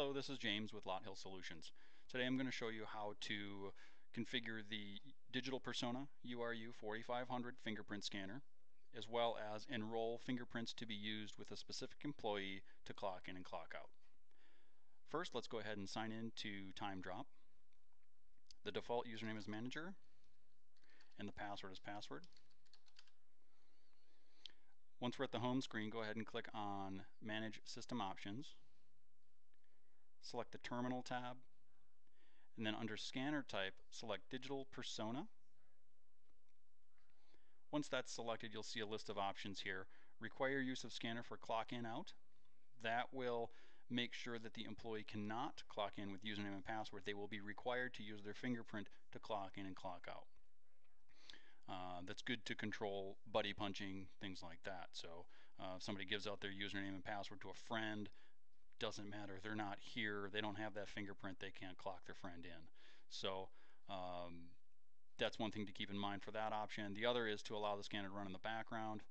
Hello, this is James with LotHill Solutions. Today I'm going to show you how to configure the Digital Persona U.are.U 4500 fingerprint scanner as well as enroll fingerprints to be used with a specific employee to clock in and clock out. First let's go ahead and sign in to TimeDrop. The default username is manager and the password is password. Once we're at the home screen go ahead and click on manage system options select the Terminal tab, and then under Scanner Type, select DigitalPersona. Once that's selected, you'll see a list of options here. Require use of scanner for clock in out. That will make sure that the employee cannot clock in with username and password. They will be required to use their fingerprint to clock in and clock out. Uh, that's good to control buddy punching, things like that. So uh, if somebody gives out their username and password to a friend, doesn't matter. They're not here. They don't have that fingerprint. They can't clock their friend in. So um, that's one thing to keep in mind for that option. The other is to allow the scanner to run in the background.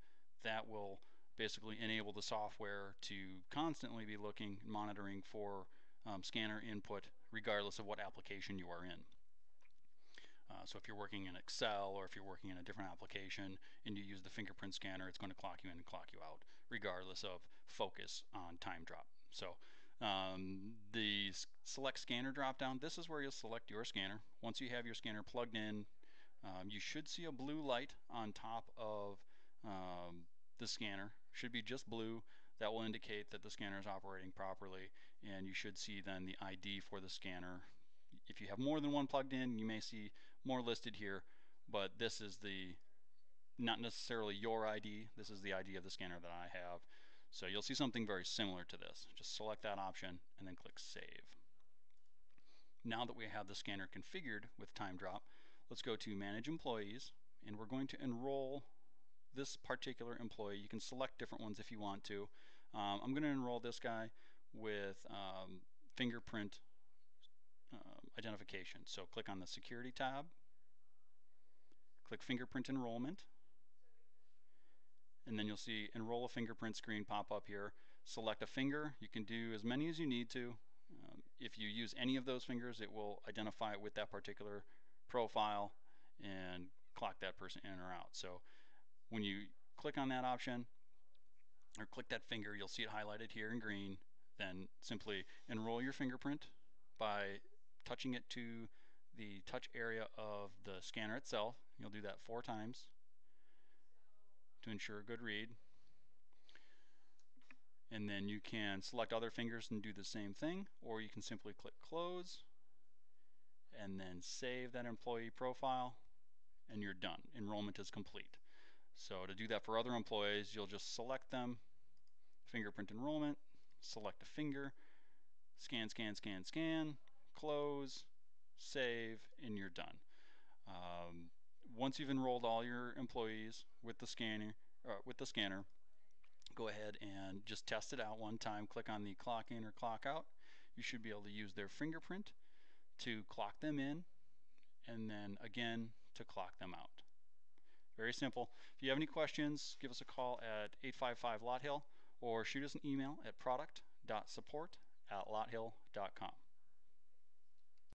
That will basically enable the software to constantly be looking and monitoring for um, scanner input regardless of what application you are in. Uh, so if you're working in Excel or if you're working in a different application and you use the fingerprint scanner, it's going to clock you in and clock you out, regardless of focus on TimeDrop. So um, the select scanner drop down, this is where you'll select your scanner. Once you have your scanner plugged in, um, you should see a blue light on top of um, the scanner. Should be just blue. That will indicate that the scanner is operating properly and you should see then the ID for the scanner. If you have more than one plugged in, you may see more listed here, but this is the not necessarily your ID. This is the ID of the scanner that I have. So you'll see something very similar to this. Just select that option and then click Save. Now that we have the scanner configured with TimeDrop, let's go to Manage Employees and we're going to enroll this particular employee. You can select different ones if you want to. Um, I'm going to enroll this guy with um, fingerprint uh, identification. So click on the Security tab, click Fingerprint Enrollment, and then you'll see enroll a fingerprint screen pop up here. Select a finger. You can do as many as you need to. Um, if you use any of those fingers, it will identify it with that particular profile and clock that person in or out. So when you click on that option or click that finger, you'll see it highlighted here in green. Then simply enroll your fingerprint by touching it to the touch area of the scanner itself. You'll do that four times to ensure a good read. And then you can select other fingers and do the same thing, or you can simply click close and then save that employee profile and you're done. Enrollment is complete. So to do that for other employees, you'll just select them, fingerprint enrollment, select a finger, scan, scan, scan, scan, close, save, and you're done. Um, once you've enrolled all your employees with the scanner, uh, with the scanner, go ahead and just test it out one time. Click on the clock in or clock out. You should be able to use their fingerprint to clock them in and then again to clock them out. Very simple. If you have any questions, give us a call at 855 LotHill or shoot us an email at product.support at lothill.com.